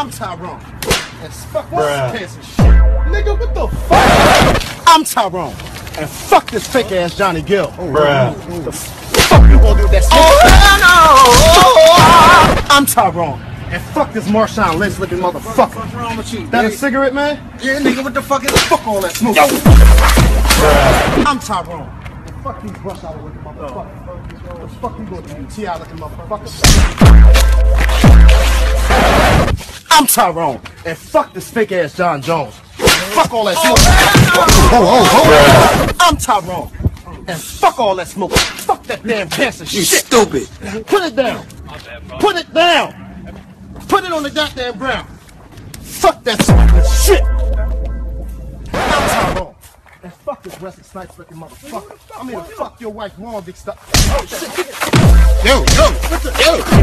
I'm Tyrone. And fuck this cancer shit. Nigga, what the fuck? I'm Tyrone. And fuck this fake ass Johnny Gill. Bruh. The fuck you gonna do with that smoke? Oh, I'm Tyrone. And fuck this Marshawn Lynch looking motherfucker. What's wrong with you? That a nigga? cigarette, man? Yeah, nigga, what the fuck is Fuck all that smoke. I'm Tyrone. And fuck these brush out looking motherfuckers. The fuck you gonna do, T.I. looking motherfuckers? I'm Tyrone. And fuck this fake ass John Jones. Fuck all that oh, smoke. Oh, oh, oh. I'm Tyrone. And fuck all that smoke. Fuck that damn cancer You shit. stupid. Put it down. Put it down. Put it on the goddamn ground. Fuck that shit. I'm Tyrone. And fuck this Wesley Snipes looking motherfucker. I mean, fuck your wife, mom, big stuff. Oh, shit. Yo, yo, What yo, yo.